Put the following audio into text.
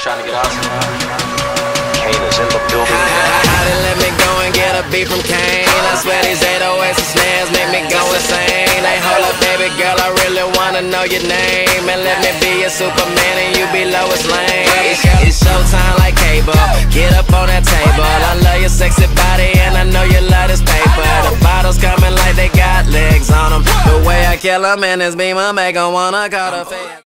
Trying to get awesome. Kane is in the building. How they let me go and get a beat from Kane? I swear these 808s and snares make me go insane. Hey, hold up, baby girl, I really wanna know your name. And let me be your Superman and you be Lois Lane. It's, it's showtime like cable. Get up on that table. I love your sexy body and I know you love this paper. The bottles coming like they got legs on them. The way I kill 'em in this beamer make 'em wanna call the feds.